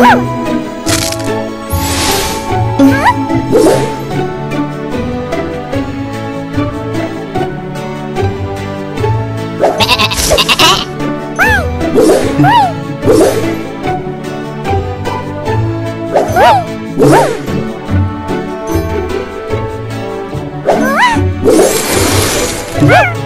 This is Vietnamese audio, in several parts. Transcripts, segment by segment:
Woo! Woo!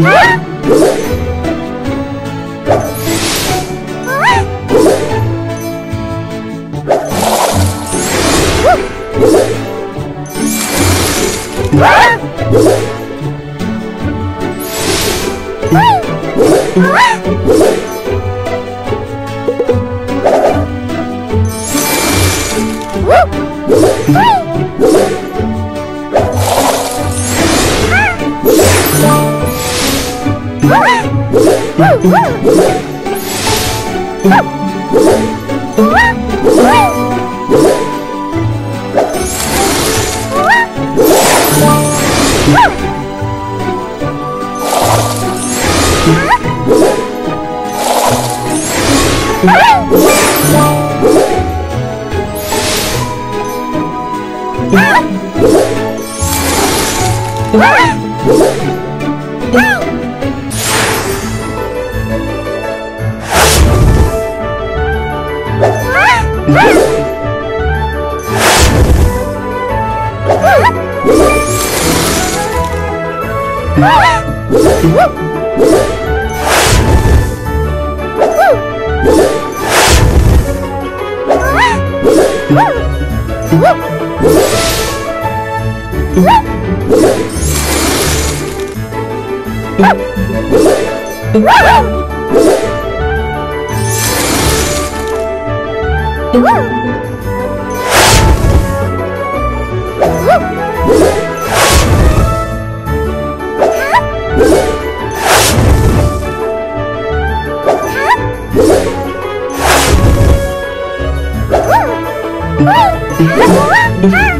Huh? Woo! Woo! Woo! Huh?